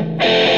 Música